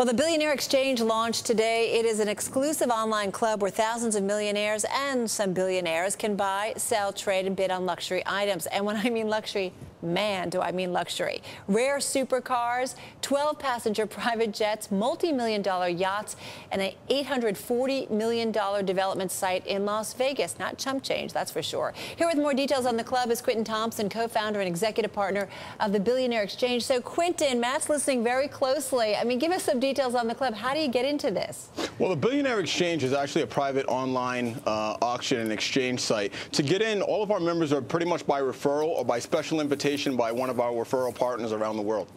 Well, the Billionaire Exchange launched today. It is an exclusive online club where thousands of millionaires and some billionaires can buy, sell, trade, and bid on luxury items. And when I mean luxury, man, do I mean luxury. Rare supercars, 12 passenger private jets, multi million dollar yachts, and an $840 million development site in Las Vegas. Not chump change, that's for sure. Here with more details on the club is Quintin Thompson, co founder and executive partner of the Billionaire Exchange. So, Quintin, Matt's listening very closely. I mean, give us some details details on the club. How do you get into this? Well, the Billionaire Exchange is actually a private online uh, auction and exchange site. To get in, all of our members are pretty much by referral or by special invitation by one of our referral partners around the world.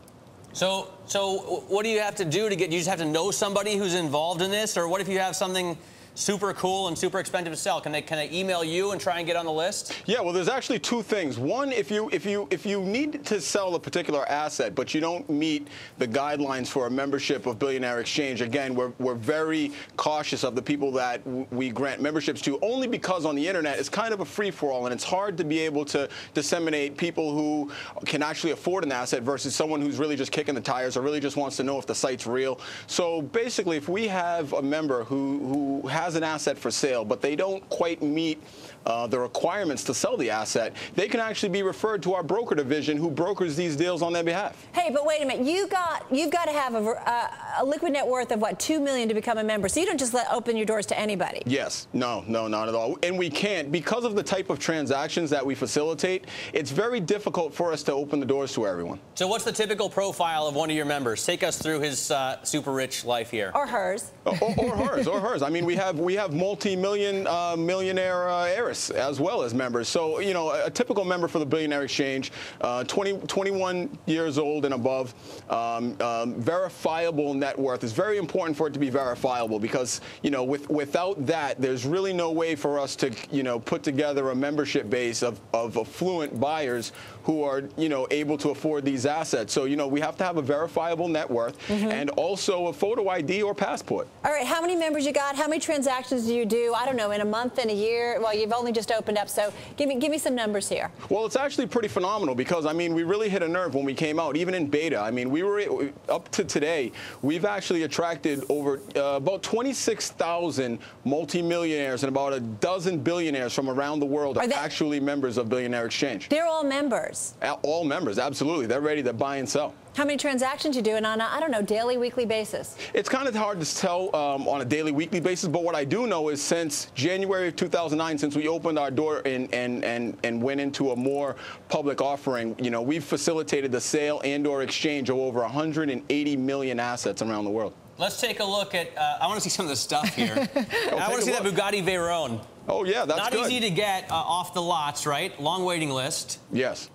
So, so what do you have to do to get? You just have to know somebody who's involved in this, or what if you have something super cool and super expensive to sell? Can they can they email you and try and get on the list? Yeah, well, there's actually two things. One, if you if you if you need to sell a particular asset, but you don't meet the guidelines for a membership of Billionaire Exchange, again, we're we're very cautious of the people that we grant memberships to, only because on the internet it's kind of a free for all, and it's hard to be able to disseminate people who can actually afford an asset versus someone who's really just kicking the tires or really just wants to know if the site's real. So basically, if we have a member who who has has an asset for sale, but they don't quite meet uh, the requirements to sell the asset, they can actually be referred to our broker division who brokers these deals on their behalf. Hey, but wait a minute. You got you've got to have a, uh, a liquid net worth of what 2 million to become a member. So you don't just let open your doors to anybody. Yes. No. No. Not at all. And we can't because of the type of transactions that we facilitate. It's very difficult for us to open the doors to everyone. So what's the typical profile of one of your members? Take us through his uh, super rich life here. Or hers. or, or, hers. Or hers. I mean, we have we have multi-million uh, millionaire uh, heirs as well as members. So, you know, a, typical member for the Billionaire Exchange, uh, 20, 21 years old and above, um, um, verifiable net worth. is very important for it to be verifiable because, you know, with, without that, there's really no way for us to, you know, put together a membership base of, of affluent buyers who are, you know, able to afford these assets. So, you know, we have to have a verifiable net worth mm -hmm. and also a photo ID or passport. All right, how many members you got? How many transactions do you do? I don't know, in a month, in a year? Well, you've only just opened up, so give me give me some numbers here. Well, it's actually pretty phenomenal because I mean we really hit a nerve when we came out, even in beta. I mean we were up to today, we've actually attracted over uh, about 26,000 multimillionaires and about a dozen billionaires from around the world are, are actually members of Billionaire Exchange. They're all members. All members, absolutely. They're ready to buy and sell. How many transactions you doing on a, I don't know, daily, weekly basis? It's kind of hard to tell um, on a daily, weekly basis, but what I do know is since January of 2009, since we opened our door and, and, and, and went into a more public offering, you know, we've facilitated the sale and or exchange of over 180 million assets around the world. Let's take a look at, uh, I want to see some of the stuff here. I want to see that Bugatti Veyron. Oh, yeah, that's Not good. easy to get uh, off the lots, right? Long waiting list. Yes.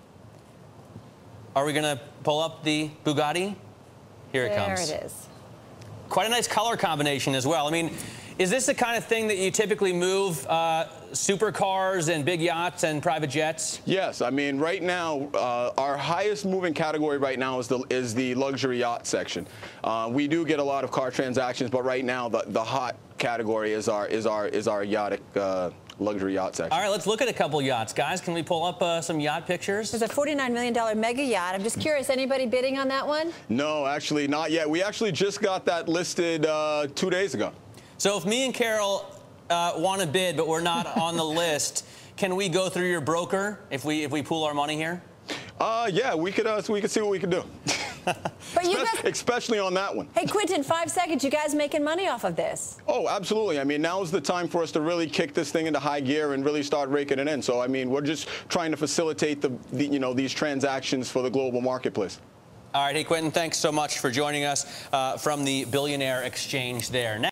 Are we going to pull up the Bugatti? Here it comes. There it is. Quite a nice color combination as well. I mean, is this the kind of thing that you typically move uh, supercars and big yachts and private jets? Yes, I mean right now uh, our highest moving category right now is the is the luxury yacht section. Uh, we do get a lot of car transactions, but right now the the hot category is our is our is our yacht uh, luxury yacht section. All right, let's look at a couple yachts, guys. Can we pull up uh, some yacht pictures? There's a $49 million mega yacht. I'm just curious, anybody bidding on that one? No, actually not yet. We actually just got that listed uh, two days ago. So if me and Carol uh, want to bid, but we're not on the list, can we go through your broker if we if we pool our money here? Uh, yeah, we could uh, we could see what we could do. but you guys, especially on that one. Hey, Quintin, five seconds. You guys making money off of this? Oh, absolutely. I mean, now is the time for us to really kick this thing into high gear and really start raking it in. So, I mean, we're just trying to facilitate the, the you know these transactions for the global marketplace. All right, hey Quintin, thanks so much for joining us uh, from the Billionaire Exchange there. Now